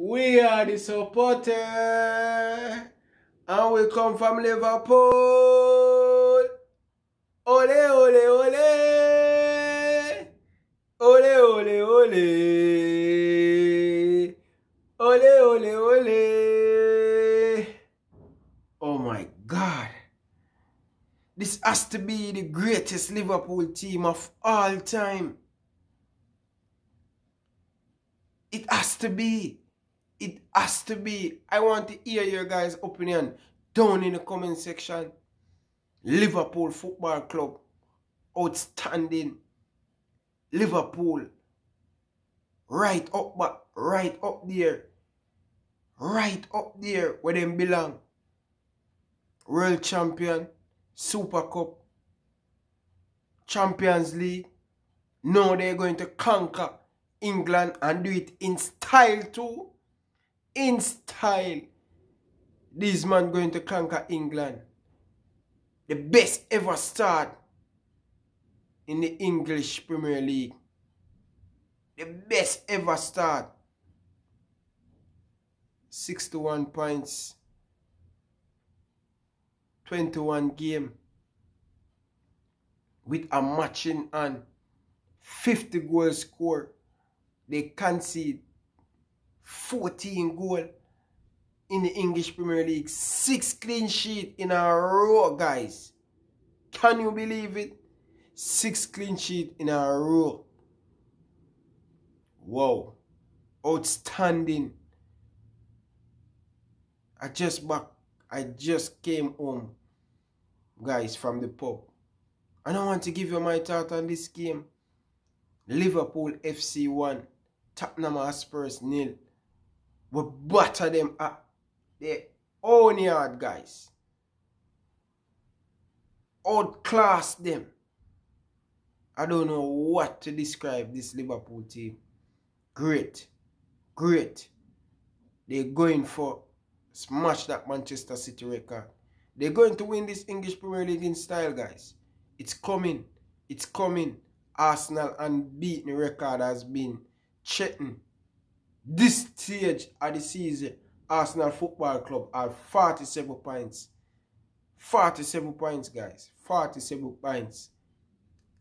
We are the supporter, and we come from Liverpool. Ole, ole, ole. Ole, ole, ole. Ole, ole, ole. Oh my God. This has to be the greatest Liverpool team of all time. It has to be. It has to be. I want to hear your guys' opinion down in the comment section. Liverpool Football Club. Outstanding. Liverpool. Right up back. Right up there. Right up there where them belong. World champion. Super Cup. Champions League. Now they're going to conquer England and do it in style too. In style. This man going to conquer England. The best ever start in the English Premier League. The best ever start. 61 points. 21 game. With a matching and 50 goals score. They concede 14 goal in the English Premier League. Six clean sheet in a row, guys. Can you believe it? Six clean sheet in a row. Wow. Outstanding. I just back. I just came home, guys, from the pub. And I want to give you my thought on this game. Liverpool FC 1. Tottenham Hotspurs nil. We batter them at their own yard, guys. Outclass them. I don't know what to describe this Liverpool team. Great. Great. They're going for smash that Manchester City record. They're going to win this English Premier League in style, guys. It's coming. It's coming. Arsenal unbeaten record has been Chetting. This stage of the season, Arsenal Football Club are 47 points. 47 points, guys. 47 points.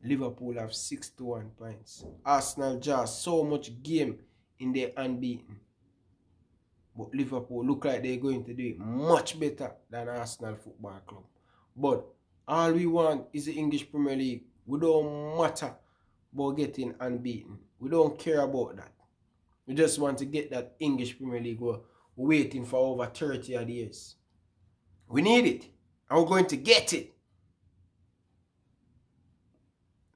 Liverpool have 61 points. Arsenal just so much game in their unbeaten. But Liverpool look like they're going to do it much better than Arsenal Football Club. But all we want is the English Premier League. We don't matter about getting unbeaten. We don't care about that. We just want to get that English Premier League. We're waiting for over 30 odd years. We need it. And we're going to get it.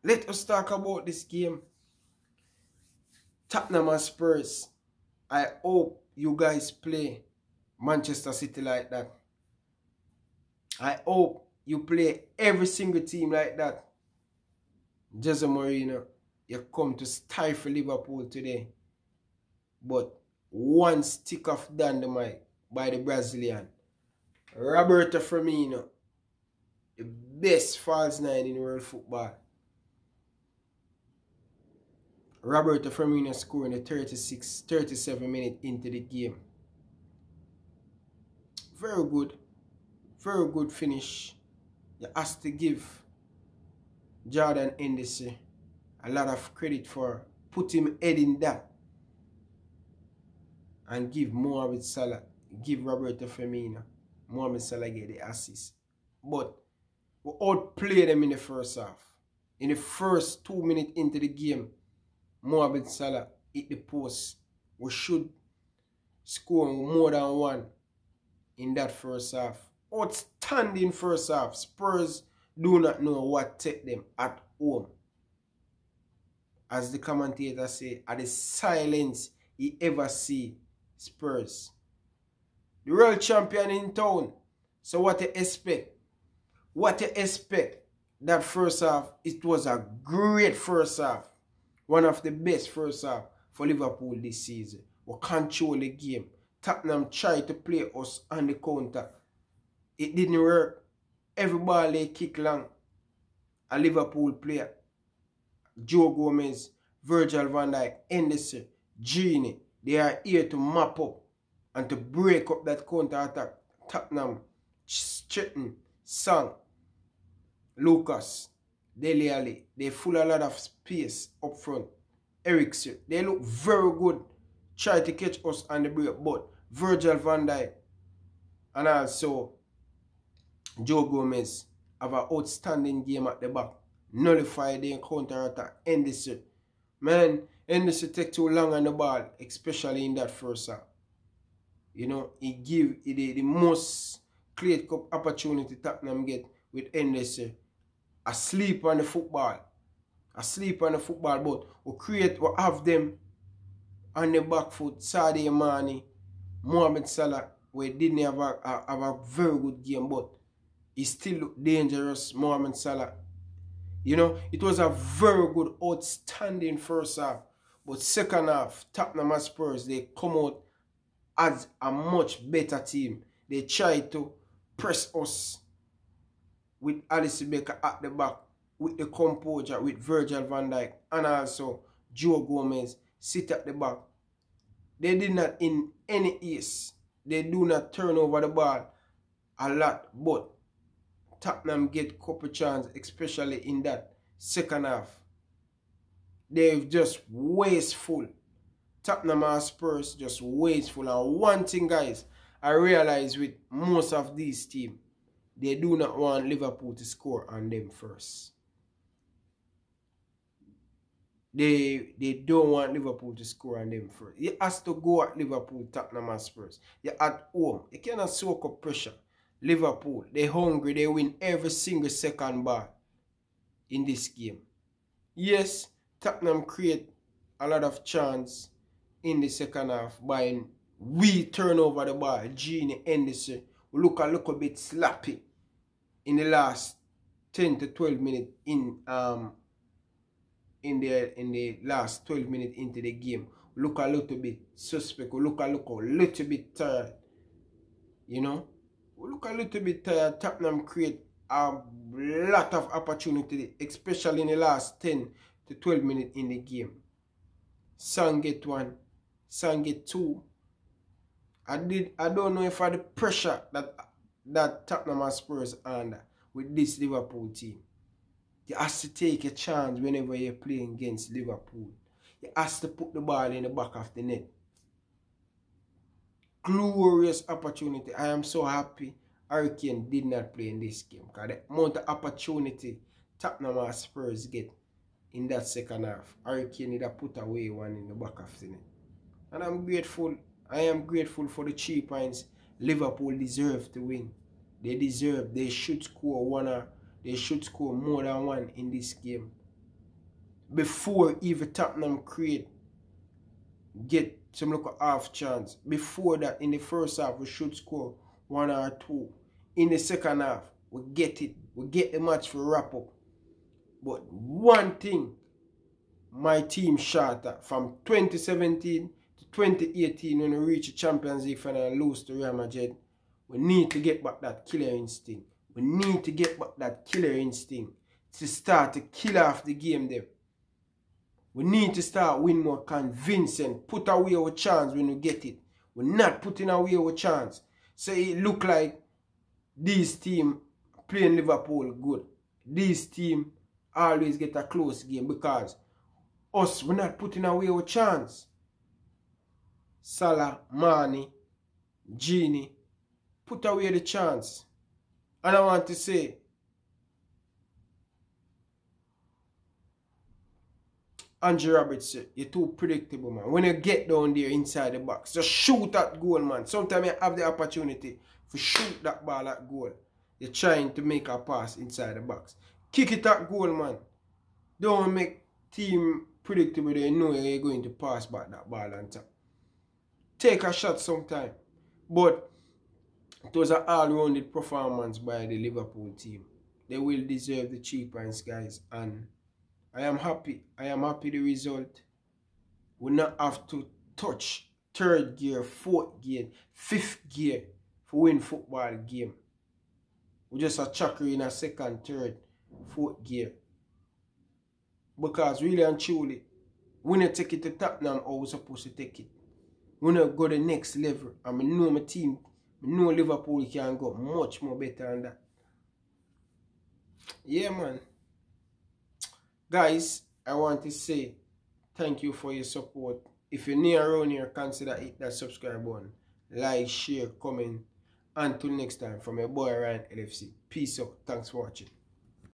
Let us talk about this game. Tottenham and Spurs. I hope you guys play Manchester City like that. I hope you play every single team like that. Jose Mourinho you come to stifle Liverpool today. But one stick of dynamite by the Brazilian. Roberto Firmino. The best false nine in world football. Roberto Firmino scoring the 36, 37 minute into the game. Very good. Very good finish. You have to give Jordan Henderson a lot of credit for put him head in that and give Mohamed Salah, give Roberto Firmino, Mohamed Salah get the assist. But we outplayed them in the first half. In the first two minutes into the game, Mohamed Salah hit the post. We should score more than one in that first half. Outstanding first half. Spurs do not know what take them at home as the commentator say, are the silence he ever see Spurs. The world champion in town. So what you expect? What you expect? That first half, it was a great first half. One of the best first half for Liverpool this season. We control the game. Tottenham tried to play us on the counter. It didn't work. Every ball they kick long. A Liverpool player Joe Gomez, Virgil van Dijk, Henderson, Gini, They are here to map up and to break up that counter attack. Tottenham, Chitton, Sang, Lucas, Dele Alli. They full a lot of space up front. Eriksen. They look very good. Try to catch us on the break. But Virgil van Dijk and also Joe Gomez have an outstanding game at the back. Nullify the counter attack. Henderson. Man, Henderson take too long on the ball, especially in that first half. You know, he give he the, the most clear cup opportunity Tottenham get with Henderson. Asleep on the football. Asleep on the football, but we create, we have them on the back foot. Sadio Mane, Mohamed Salah, we didn't have a, a, have a very good game, but he still look dangerous, Mohamed Salah. You know, it was a very good, outstanding first half. But second half, Tottenham Spurs, they come out as a much better team. They try to press us with Alisson Becker at the back, with the composure, with Virgil van Dijk, and also Joe Gomez sit at the back. They did not in any ace. They do not turn over the ball a lot, but Tottenham get couple chance, especially in that second half. They've just wasteful. Tottenham and Spurs just wasteful. And one thing, guys, I realize with most of these teams, they do not want Liverpool to score on them first. They they don't want Liverpool to score on them first. You has to go at Liverpool, Tottenham and Spurs. You're at home. You cannot soak up pressure. Liverpool, they hungry. They win every single second bar in this game. Yes, Tottenham create a lot of chance in the second half by we turn over the ball. Gini Henderson look a little bit sloppy in the last 10 to 12 minutes in um in the in the last 12 minutes into the game. Look a little bit suspect. Look a look a little bit tired. You know? Look a little bit tired. Tottenham create a lot of opportunity, especially in the last 10 to 12 minutes in the game. Son get one. Son get two. I did I don't know if I the pressure that that Tottenham Spurs under with this Liverpool team. You have to take a chance whenever you're playing against Liverpool. You have to put the ball in the back of the net. Glorious opportunity. I am so happy Harry Kane did not play in this game. Because the amount of opportunity Tottenham Spurs get in that second half. Harry Kane to put away one in the back of the net. And I'm grateful. I am grateful for the three points. Liverpool deserve to win. They deserve. They should score one or they should score more than one in this game. Before even Tottenham create get some look half chance. Before that, in the first half, we should score one or two. In the second half, we get it. We get the match for wrap up. But one thing my team shot at from 2017 to 2018 when we reach the Champions League final and lose to Real Madrid, we need to get back that killer instinct. We need to get back that killer instinct to start to kill off the game there. We need to start win more convincing. Put away our chance when we get it. We're not putting away our chance. So it look like this team playing Liverpool good. This team always get a close game because us, we're not putting away our chance. Salah, Mane, Gini, put away the chance. And I want to say, Andrew Robertson, you're too predictable, man. When you get down there inside the box, just shoot that goal, man. Sometimes you have the opportunity to shoot that ball at goal. You're trying to make a pass inside the box. Kick it at goal, man. Don't make team predictable. They know you're going to pass back that ball on top. Take a shot sometime. But it was an all-rounded performance by the Liverpool team. They will deserve the three points, guys. And I am happy. I am happy the result. We not have to touch third gear, fourth gear, fifth gear for win football game. We just a chucker in a second, third, fourth gear. Because really and truly, when you take it to Tottenham, how we supposed to take it? We wanna go the next level. And I know my team, I know Liverpool can go much more better than that. Yeah, man. Guys, I want to say thank you for your support. If you're near around here, consider hit that subscribe button. Like, share, comment. Until next time, from your boy Ryan LFC. Peace out. Thanks for watching.